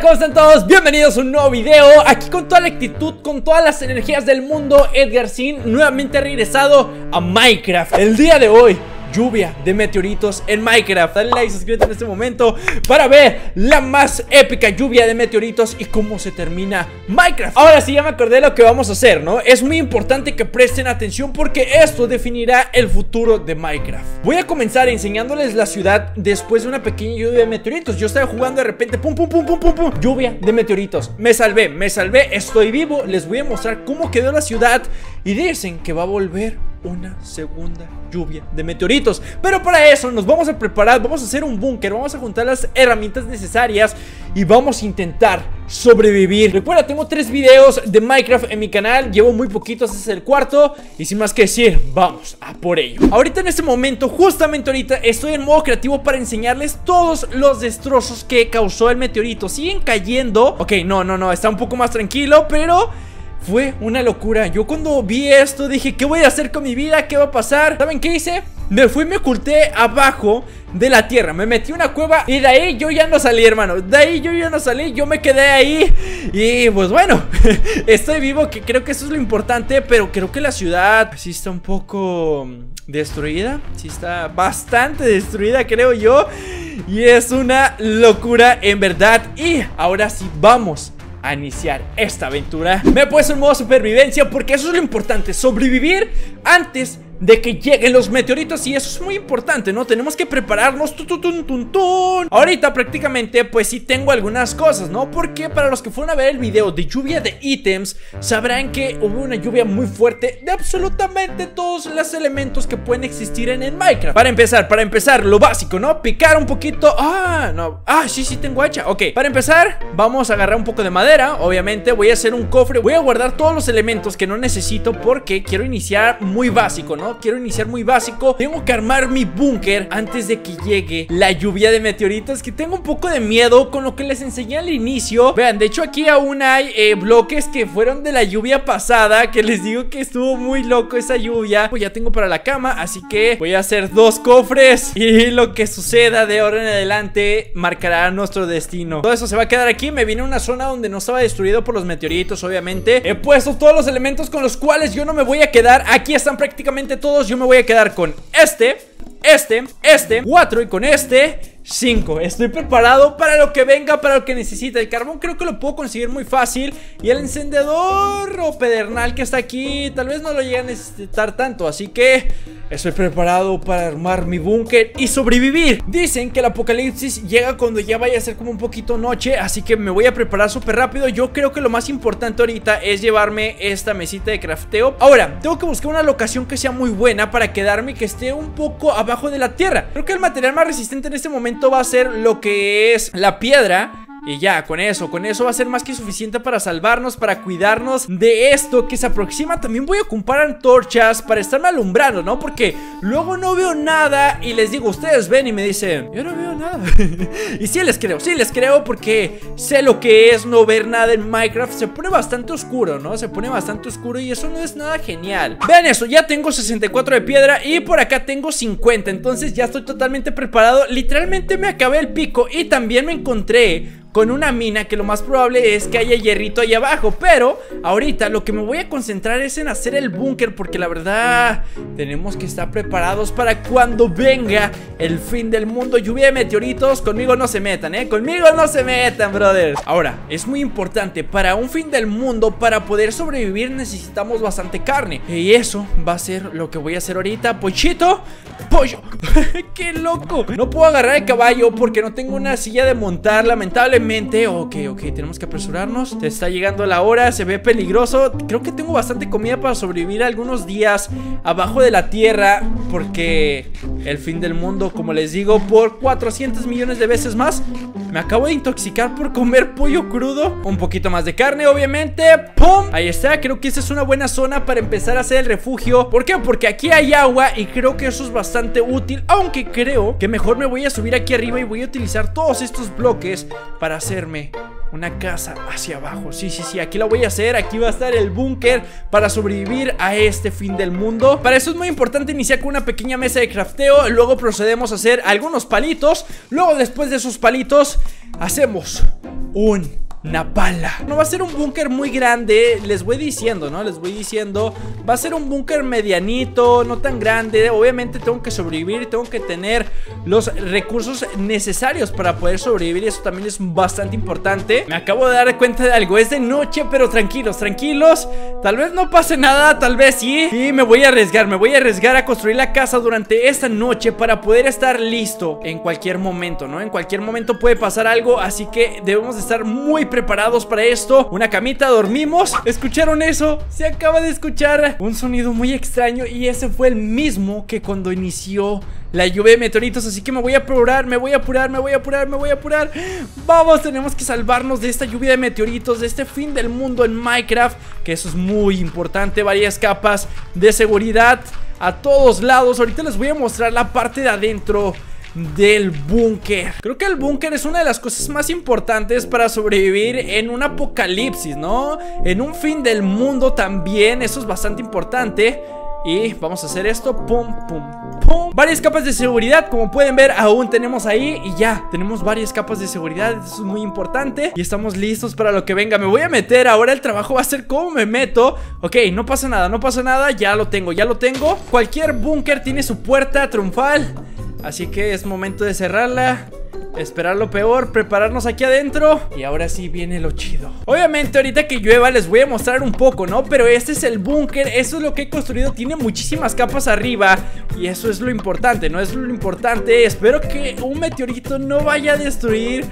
¿cómo están todos? Bienvenidos a un nuevo video Aquí con toda la actitud, con todas las energías del mundo Edgar Sin nuevamente regresado a Minecraft El día de hoy lluvia de meteoritos en Minecraft. Dale like, suscríbete en este momento para ver la más épica lluvia de meteoritos y cómo se termina Minecraft. Ahora sí ya me acordé de lo que vamos a hacer, ¿no? Es muy importante que presten atención porque esto definirá el futuro de Minecraft. Voy a comenzar enseñándoles la ciudad después de una pequeña lluvia de meteoritos. Yo estaba jugando de repente, pum, pum, pum, pum, pum, pum Lluvia de meteoritos. Me salvé, me salvé, estoy vivo. Les voy a mostrar cómo quedó la ciudad Y dicen que va a volver una segunda lluvia de meteoritos. Pero para eso nos vamos a preparar, vamos a hacer un búnker Vamos a juntar las herramientas necesarias Y vamos a intentar sobrevivir. Recuerda, tengo tres videos de Minecraft en mi canal Llevo muy poquitos, este es el cuarto Y sin más que decir, vamos a por ello. Ahorita en este momento, justamente ahorita Estoy en modo creativo para enseñarles Todos los destrozos que causó el meteorito. Siguen cayendo. Ok, no, no, no, está un poco más tranquilo Pero fue una locura. Yo cuando vi esto dije, ¿qué voy a hacer con mi vida? ¿Qué va a pasar? ¿Saben qué hice? Me fui me oculté abajo de la tierra Me metí una cueva y de ahí yo ya no salí, hermano De ahí yo ya no salí, yo me quedé ahí Y pues bueno, estoy vivo, que creo que eso es lo importante Pero creo que la ciudad sí está un poco destruida Sí está bastante destruida, creo yo Y es una locura en verdad Y ahora sí, vamos a iniciar esta aventura Me he puesto en modo supervivencia porque eso es lo importante Sobrevivir antes de que lleguen los meteoritos y eso es muy importante, ¿no? Tenemos que prepararnos Ahorita prácticamente pues sí tengo algunas cosas, ¿no? Porque para los que fueron a ver el video de lluvia de ítems Sabrán que hubo una lluvia muy fuerte de absolutamente todos los elementos que pueden existir en el Minecraft Para empezar, para empezar, lo básico, ¿no? Picar un poquito Ah, no, ah, sí, sí tengo hacha Ok, para empezar, vamos a agarrar un poco de madera Obviamente voy a hacer un cofre Voy a guardar todos los elementos que no necesito porque quiero iniciar muy básico, ¿no? Quiero iniciar muy básico. Tengo que armar mi búnker antes de que llegue la lluvia de meteoritos Que tengo un poco de miedo con lo que les enseñé al inicio. Vean, de hecho aquí aún hay eh, bloques que fueron de la lluvia pasada Que les digo que estuvo muy loco esa lluvia. Pues ya tengo para la cama, así que voy a hacer dos cofres. Y lo que suceda de ahora en adelante marcará nuestro destino. Todo eso se va a quedar aquí, me vine a una zona donde no estaba destruido por los meteoritos obviamente. He puesto todos los elementos con los cuales yo no me voy a quedar. Aquí están prácticamente todos, yo me voy a quedar con este, este, este, cuatro y con este 5. Estoy preparado para lo que venga, para lo que necesita. El carbón creo que lo puedo conseguir muy fácil. Y el encendedor o pedernal que está aquí, tal vez no lo llegue a necesitar tanto. Así que estoy preparado para armar mi búnker y sobrevivir. Dicen que el apocalipsis llega cuando ya vaya a ser como un poquito noche. Así que me voy a preparar súper rápido. Yo creo que lo más importante ahorita es llevarme esta mesita de crafteo. Ahora, tengo que buscar una locación que sea muy buena para quedarme y que esté un poco abajo de la tierra. Creo que el material más resistente en este momento va a ser lo que es la piedra y ya, con eso, con eso va a ser más que suficiente para salvarnos, para cuidarnos de esto que se aproxima. También voy a ocupar antorchas para estarme alumbrando, ¿no? Porque luego no veo nada y les digo, ustedes ven y me dicen, yo no veo nada. y sí les creo, sí les creo porque sé lo que es no ver nada en Minecraft. Se pone bastante oscuro, ¿no? Se pone bastante oscuro y eso no es nada genial. Vean eso, ya tengo 64 de piedra y por acá tengo 50. Entonces ya estoy totalmente preparado. Literalmente me acabé el pico y también me encontré con una mina que lo más probable es que haya hierrito ahí abajo. Pero ahorita lo que me voy a concentrar es en hacer el búnker Porque la verdad tenemos que estar preparados para cuando venga el fin del mundo. Lluvia de meteoritos, conmigo no se metan, eh Conmigo no se metan, brothers Ahora, es muy importante, para un fin del mundo, para poder sobrevivir necesitamos bastante carne. Y eso va a ser lo que voy a hacer ahorita. Pochito, pollo. ¡Qué loco! No puedo agarrar el caballo porque no tengo una silla de montar, lamentablemente. Ok, ok, tenemos que apresurarnos. Está llegando la hora, se ve peligroso. Creo que tengo bastante comida para sobrevivir algunos días Abajo de la tierra Porque el fin del mundo, como les digo Por 400 millones de veces más Me acabo de intoxicar por comer pollo crudo. Un poquito más de carne, obviamente. ¡Pum! Ahí está, creo que esa es una buena zona para empezar a hacer el refugio. ¿Por qué? Porque aquí hay agua y creo que eso es bastante útil Aunque creo que mejor me voy a subir aquí arriba y voy a utilizar todos estos bloques para hacerme una casa hacia abajo. Sí, sí, sí, aquí la voy a hacer Aquí va a estar el búnker para sobrevivir a este fin del mundo. Para eso es muy importante iniciar con una pequeña mesa de crafteo Luego procedemos a hacer algunos palitos Luego después de esos palitos Hacemos una pala No va a ser un búnker muy grande Les voy diciendo, ¿no? Les voy diciendo Va a ser un búnker medianito No tan grande. Obviamente tengo que sobrevivir Tengo que tener los recursos necesarios Para poder sobrevivir Y eso también es bastante importante. Me acabo de dar cuenta de algo Es de noche, pero tranquilos, tranquilos. Tal vez no pase nada, tal vez sí. Y me voy a arriesgar, me voy a arriesgar a construir la casa Durante esta noche Para poder estar listo en cualquier momento, ¿no? En cualquier momento puede pasar algo Así que debemos de estar muy para esto. Una camita, dormimos. ¿Escucharon eso? Se acaba de escuchar un sonido muy extraño Y ese fue el mismo que cuando inició la lluvia de meteoritos. Así que me voy a apurar, me voy a apurar, me voy a apurar, me voy a apurar. Vamos, tenemos que salvarnos de esta lluvia de meteoritos De este fin del mundo en Minecraft Que eso es muy importante. Varias capas de seguridad a todos lados. Ahorita les voy a mostrar la parte de adentro del búnker. Creo que el búnker es una de las cosas más importantes para sobrevivir en un apocalipsis, ¿no? En un fin del mundo también, eso es bastante importante. Y vamos a hacer esto, pum, pum, pum. Varias capas de seguridad, como pueden ver aún tenemos ahí. Y ya, tenemos varias capas de seguridad, eso es muy importante. Y estamos listos para lo que venga. Me voy a meter, ahora el trabajo va a ser cómo me meto. Ok, no pasa nada, no pasa nada, ya lo tengo, ya lo tengo. Cualquier búnker tiene su puerta triunfal Así que es momento de cerrarla Esperar lo peor, prepararnos aquí adentro. Y ahora sí viene lo chido. Obviamente ahorita que llueva les voy a mostrar un poco, ¿no? Pero este es el búnker, eso es lo que he construido. Tiene muchísimas capas arriba. Y eso es lo importante, ¿no? Es lo importante. Espero que un meteorito no vaya a destruir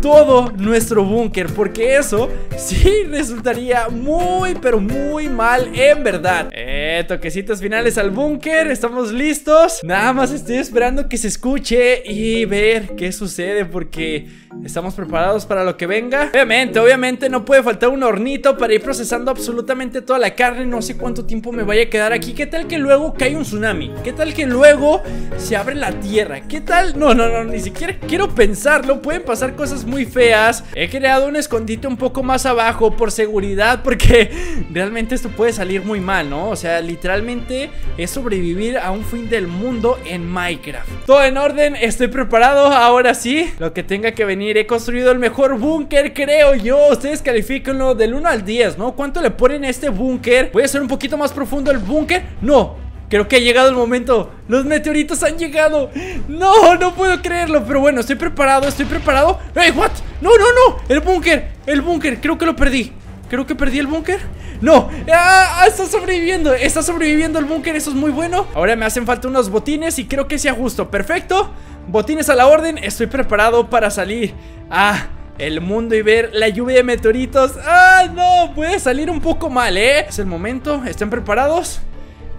todo nuestro búnker Porque eso sí resultaría muy, pero muy mal en verdad. Eh, toquecitos finales al búnker. Estamos listos. Nada más estoy esperando que se escuche y ver qué sucede Porque estamos preparados para lo que venga Obviamente, obviamente no puede faltar un hornito para ir procesando absolutamente toda la carne No sé cuánto tiempo me vaya a quedar aquí ¿Qué tal que luego cae un tsunami? ¿Qué tal que luego se abre la tierra? ¿Qué tal? No, no, no, ni siquiera quiero pensarlo Pueden pasar cosas muy feas He creado un escondite un poco más abajo por seguridad Porque realmente esto puede salir muy mal, ¿no? O sea, literalmente es sobrevivir a un fin del mundo en Minecraft Todo en orden, estoy preparado, ahora sí Lo que tenga que venir, he construido el mejor búnker, creo yo. Ustedes califíquenlo del 1 al 10, ¿no? ¿Cuánto le ponen a este búnker? ¿Puede ser un poquito más profundo el búnker? No, Creo que ha llegado el momento. Los meteoritos han llegado. No, no puedo creerlo. Pero bueno, estoy preparado, estoy preparado. ¡Ey, what! No, no, no. El búnker, el búnker, creo que lo perdí. Creo que perdí el búnker. ¡No! ¡Ah! Está sobreviviendo. Está sobreviviendo el búnker, eso es muy bueno. Ahora me hacen falta unos botines y creo que sea justo. Perfecto Botines a la orden, estoy preparado para salir Ah, el mundo y ver la lluvia de meteoritos ¡Ah, no! Puede salir un poco mal, ¿eh? Es el momento, ¿están preparados?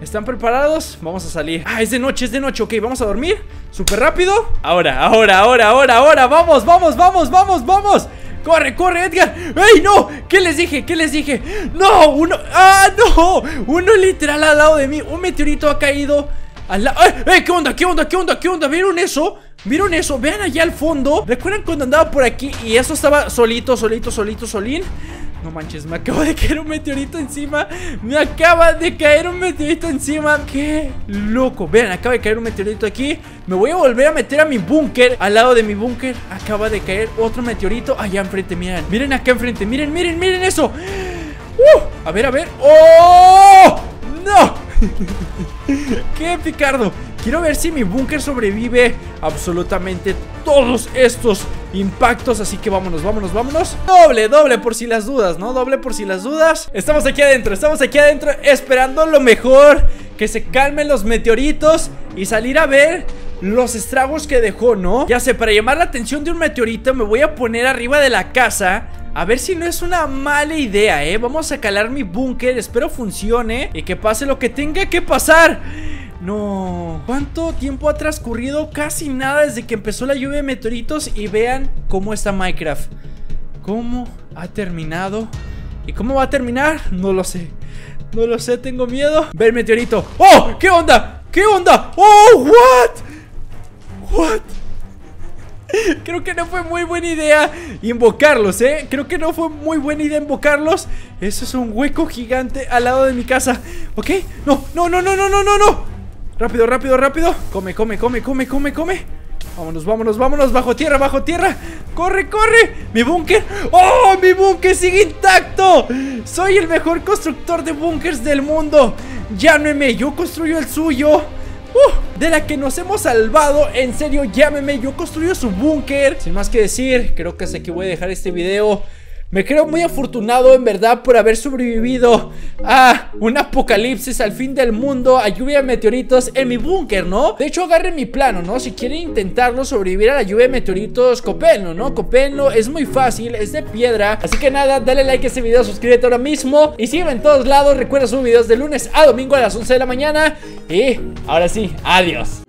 ¿Están preparados? Vamos a salir Ah, es de noche, es de noche, ok, vamos a dormir Súper rápido Ahora, ahora, ahora, ahora, ahora Vamos, vamos, vamos, vamos, vamos ¡Corre, corre, Edgar! ¡Ey, no! ¿Qué les dije? ¿Qué les dije? ¡No! ¡Uno! ¡Ah, no! Uno literal al lado de mí Un meteorito ha caído al ¡Ey, ey! ¿Qué onda? ¿Qué onda? ¿Qué onda? ¿Qué onda? ¿Vieron eso? ¿Vieron eso? Vean allá al fondo ¿Recuerdan cuando andaba por aquí y eso estaba solito, solito, solito, solín? No manches, me acaba de caer un meteorito encima Me acaba de caer un meteorito encima Qué loco Vean, acaba de caer un meteorito aquí Me voy a volver a meter a mi búnker Al lado de mi búnker Acaba de caer otro meteorito Allá enfrente, miren Miren acá enfrente, miren, miren, miren eso uh, A ver, a ver ¡Oh! ¡No! ¡Qué picardo! Quiero ver si mi búnker sobrevive absolutamente todos estos impactos Así que vámonos, vámonos, vámonos Doble, doble por si las dudas, ¿no? Doble por si las dudas Estamos aquí adentro, estamos aquí adentro Esperando lo mejor Que se calmen los meteoritos Y salir a ver los estragos que dejó, ¿no? Ya sé, para llamar la atención de un meteorito Me voy a poner arriba de la casa a ver si no es una mala idea, ¿eh? Vamos a calar mi búnker, espero funcione Y que pase lo que tenga que pasar no, ¿cuánto tiempo ha transcurrido? Casi nada desde que empezó la lluvia de meteoritos Y vean cómo está Minecraft ¿Cómo ha terminado? ¿Y cómo va a terminar? No lo sé No lo sé, tengo miedo Ve el meteorito ¡Oh! ¿Qué onda? ¿Qué onda? ¡Oh! ¿What? ¿What? Creo que no fue muy buena idea invocarlos, ¿eh? Creo que no fue muy buena idea invocarlos Eso es un hueco gigante al lado de mi casa ¿Ok? No, no, no, no, no, no, no, no Rápido, rápido, rápido Come, come, come, come, come, come Vámonos, vámonos, vámonos, bajo tierra, bajo tierra ¡Corre, corre! ¡Mi búnker! ¡Oh, mi búnker sigue intacto! Soy el mejor constructor de búnkers del mundo Llámeme, yo construyo el suyo uh, de la que nos hemos salvado En serio, llámeme, yo construyo su búnker. Sin más que decir, creo que sé que voy a dejar este video me creo muy afortunado en verdad por haber sobrevivido a un apocalipsis al fin del mundo, a lluvia de meteoritos en mi búnker, ¿no? De hecho, agarren mi plano, ¿no? Si quieren intentarlo, sobrevivir a la lluvia de meteoritos, copenlo, ¿no? Copenlo es muy fácil, es de piedra. Así que nada, dale like a este video, suscríbete ahora mismo y sígueme en todos lados. Recuerda subir videos de lunes a domingo a las 11 de la mañana. Y ahora sí, adiós.